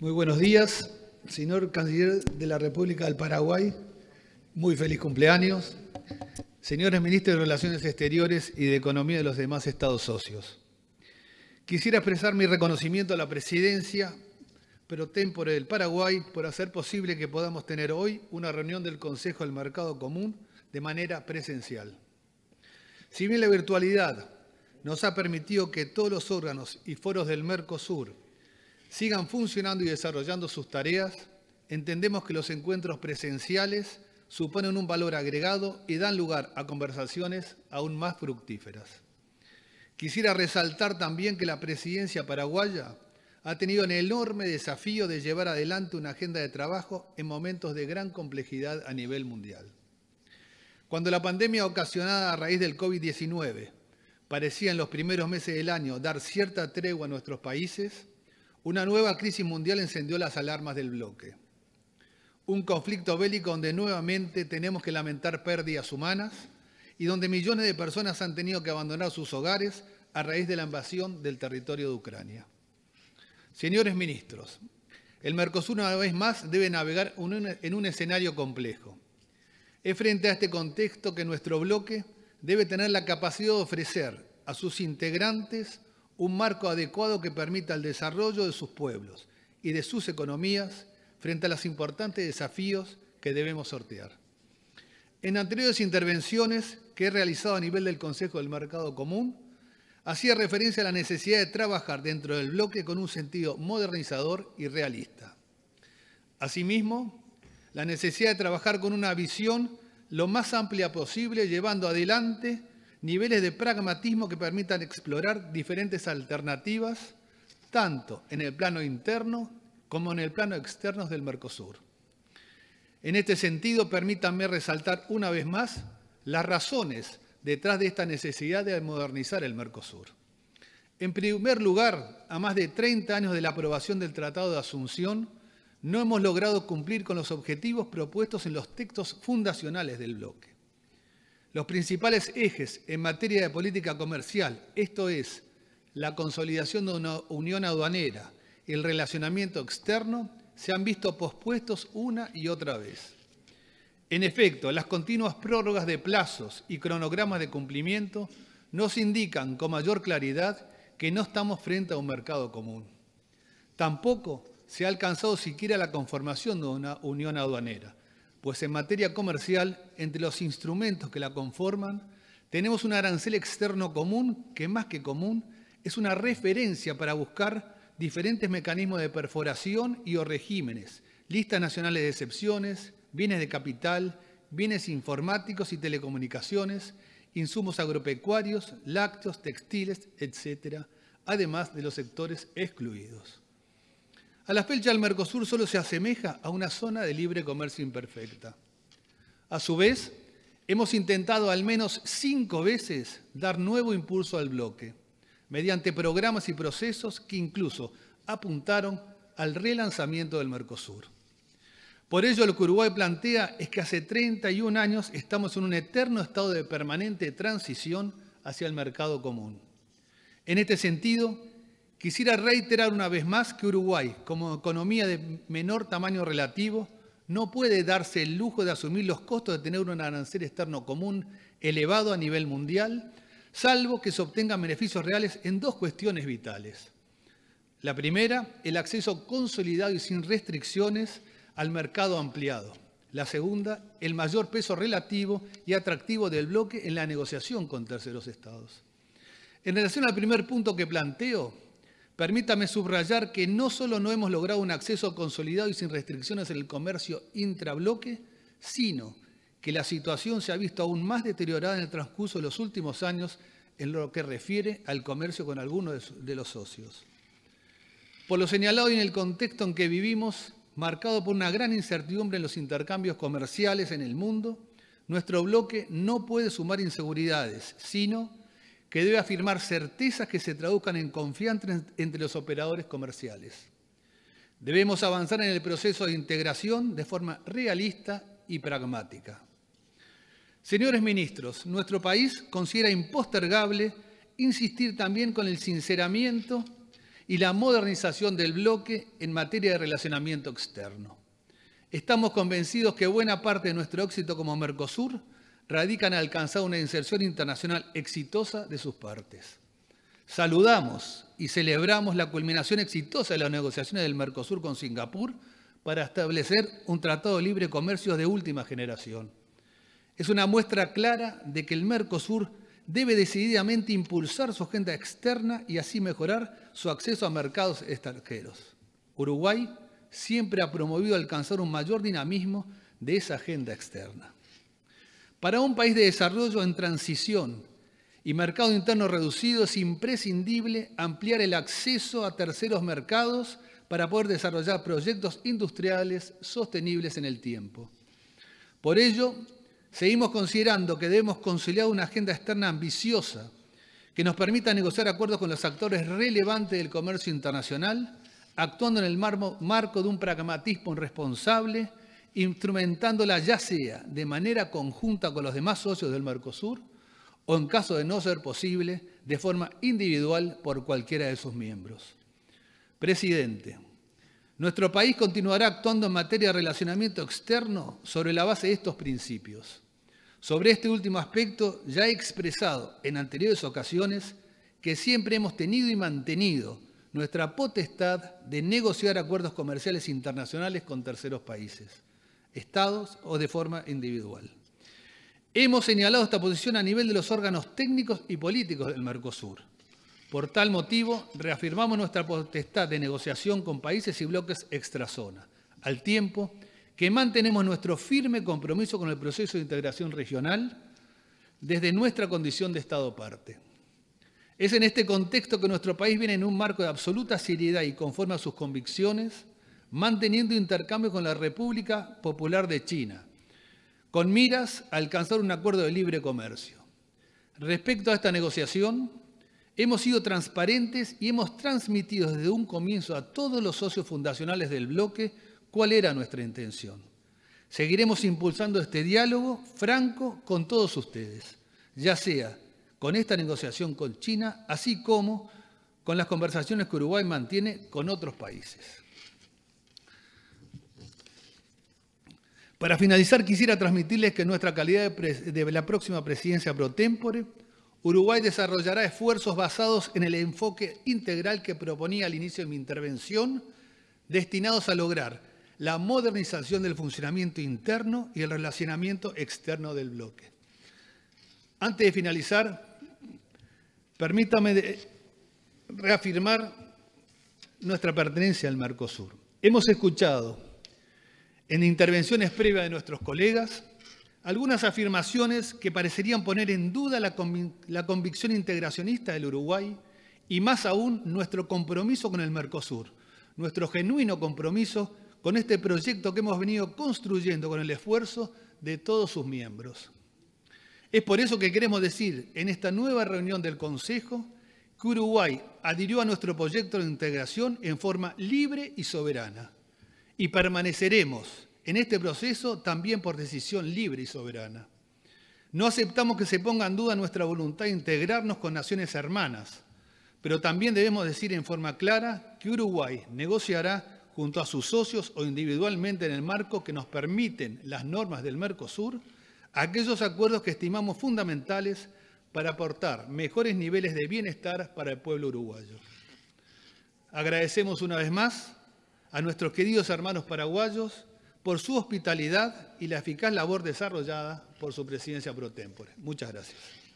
Muy buenos días, señor Canciller de la República del Paraguay. Muy feliz cumpleaños. Señores ministros de Relaciones Exteriores y de Economía de los demás Estados socios. Quisiera expresar mi reconocimiento a la presidencia pero tempore del Paraguay por hacer posible que podamos tener hoy una reunión del Consejo del Mercado Común de manera presencial. Si bien la virtualidad nos ha permitido que todos los órganos y foros del Mercosur sigan funcionando y desarrollando sus tareas, entendemos que los encuentros presenciales suponen un valor agregado y dan lugar a conversaciones aún más fructíferas. Quisiera resaltar también que la presidencia paraguaya ha tenido el enorme desafío de llevar adelante una agenda de trabajo en momentos de gran complejidad a nivel mundial. Cuando la pandemia ocasionada a raíz del COVID-19 parecía en los primeros meses del año dar cierta tregua a nuestros países, una nueva crisis mundial encendió las alarmas del bloque. Un conflicto bélico donde nuevamente tenemos que lamentar pérdidas humanas y donde millones de personas han tenido que abandonar sus hogares a raíz de la invasión del territorio de Ucrania. Señores ministros, el Mercosur una vez más debe navegar en un escenario complejo. Es frente a este contexto que nuestro bloque debe tener la capacidad de ofrecer a sus integrantes un marco adecuado que permita el desarrollo de sus pueblos y de sus economías frente a los importantes desafíos que debemos sortear. En anteriores intervenciones que he realizado a nivel del Consejo del Mercado Común, hacía referencia a la necesidad de trabajar dentro del bloque con un sentido modernizador y realista. Asimismo, la necesidad de trabajar con una visión lo más amplia posible, llevando adelante niveles de pragmatismo que permitan explorar diferentes alternativas, tanto en el plano interno como en el plano externo del Mercosur. En este sentido, permítanme resaltar una vez más las razones detrás de esta necesidad de modernizar el Mercosur. En primer lugar, a más de 30 años de la aprobación del Tratado de Asunción, no hemos logrado cumplir con los objetivos propuestos en los textos fundacionales del bloque. Los principales ejes en materia de política comercial, esto es, la consolidación de una unión aduanera y el relacionamiento externo, se han visto pospuestos una y otra vez. En efecto, las continuas prórrogas de plazos y cronogramas de cumplimiento nos indican con mayor claridad que no estamos frente a un mercado común. Tampoco se ha alcanzado siquiera la conformación de una unión aduanera, pues en materia comercial, entre los instrumentos que la conforman, tenemos un arancel externo común que más que común es una referencia para buscar diferentes mecanismos de perforación y o regímenes, listas nacionales de excepciones, bienes de capital, bienes informáticos y telecomunicaciones, insumos agropecuarios, lácteos, textiles, etc., además de los sectores excluidos. A la fecha, el Mercosur solo se asemeja a una zona de libre comercio imperfecta. A su vez, hemos intentado al menos cinco veces dar nuevo impulso al bloque, mediante programas y procesos que incluso apuntaron al relanzamiento del Mercosur. Por ello, lo que Uruguay plantea es que hace 31 años estamos en un eterno estado de permanente transición hacia el mercado común. En este sentido, Quisiera reiterar una vez más que Uruguay, como economía de menor tamaño relativo, no puede darse el lujo de asumir los costos de tener un arancel externo común elevado a nivel mundial, salvo que se obtengan beneficios reales en dos cuestiones vitales. La primera, el acceso consolidado y sin restricciones al mercado ampliado. La segunda, el mayor peso relativo y atractivo del bloque en la negociación con terceros estados. En relación al primer punto que planteo, Permítame subrayar que no solo no hemos logrado un acceso consolidado y sin restricciones en el comercio intrabloque, sino que la situación se ha visto aún más deteriorada en el transcurso de los últimos años en lo que refiere al comercio con algunos de los socios. Por lo señalado y en el contexto en que vivimos, marcado por una gran incertidumbre en los intercambios comerciales en el mundo, nuestro bloque no puede sumar inseguridades, sino que debe afirmar certezas que se traduzcan en confianza entre los operadores comerciales. Debemos avanzar en el proceso de integración de forma realista y pragmática. Señores ministros, nuestro país considera impostergable insistir también con el sinceramiento y la modernización del bloque en materia de relacionamiento externo. Estamos convencidos que buena parte de nuestro éxito como Mercosur radica en alcanzar una inserción internacional exitosa de sus partes. Saludamos y celebramos la culminación exitosa de las negociaciones del Mercosur con Singapur para establecer un tratado de libre comercio de última generación. Es una muestra clara de que el Mercosur debe decididamente impulsar su agenda externa y así mejorar su acceso a mercados extranjeros. Uruguay siempre ha promovido alcanzar un mayor dinamismo de esa agenda externa. Para un país de desarrollo en transición y mercado interno reducido es imprescindible ampliar el acceso a terceros mercados para poder desarrollar proyectos industriales sostenibles en el tiempo. Por ello, seguimos considerando que debemos conciliar una agenda externa ambiciosa que nos permita negociar acuerdos con los actores relevantes del comercio internacional, actuando en el marco de un pragmatismo responsable, instrumentándola ya sea de manera conjunta con los demás socios del Mercosur o, en caso de no ser posible, de forma individual por cualquiera de sus miembros. Presidente, nuestro país continuará actuando en materia de relacionamiento externo sobre la base de estos principios. Sobre este último aspecto ya he expresado en anteriores ocasiones que siempre hemos tenido y mantenido nuestra potestad de negociar acuerdos comerciales internacionales con terceros países, estados o de forma individual. Hemos señalado esta posición a nivel de los órganos técnicos y políticos del Mercosur. Por tal motivo, reafirmamos nuestra potestad de negociación con países y bloques extrazona, al tiempo que mantenemos nuestro firme compromiso con el proceso de integración regional desde nuestra condición de Estado parte. Es en este contexto que nuestro país viene en un marco de absoluta seriedad y conforme a sus convicciones, manteniendo intercambio con la República Popular de China, con miras a alcanzar un acuerdo de libre comercio. Respecto a esta negociación, Hemos sido transparentes y hemos transmitido desde un comienzo a todos los socios fundacionales del bloque cuál era nuestra intención. Seguiremos impulsando este diálogo franco con todos ustedes, ya sea con esta negociación con China, así como con las conversaciones que Uruguay mantiene con otros países. Para finalizar, quisiera transmitirles que nuestra calidad de, la próxima presidencia pro tempore Uruguay desarrollará esfuerzos basados en el enfoque integral que proponía al inicio de mi intervención, destinados a lograr la modernización del funcionamiento interno y el relacionamiento externo del bloque. Antes de finalizar, permítame reafirmar nuestra pertenencia al Mercosur. Hemos escuchado en intervenciones previas de nuestros colegas algunas afirmaciones que parecerían poner en duda la, convicción integracionista del Uruguay y más aún nuestro compromiso con el Mercosur, nuestro genuino compromiso con este proyecto que hemos venido construyendo con el esfuerzo de todos sus miembros. Es por eso que queremos decir en esta nueva reunión del Consejo que Uruguay adhirió a nuestro proyecto de integración en forma libre y soberana y permaneceremos en este proceso también por decisión libre y soberana. No aceptamos que se ponga en duda nuestra voluntad de integrarnos con naciones hermanas, pero también debemos decir en forma clara que Uruguay negociará junto a sus socios o individualmente en el marco que nos permiten las normas del Mercosur aquellos acuerdos que estimamos fundamentales para aportar mejores niveles de bienestar para el pueblo uruguayo. Agradecemos una vez más a nuestros queridos hermanos paraguayos por su hospitalidad y la eficaz labor desarrollada por su presidencia pro tempore. Muchas gracias.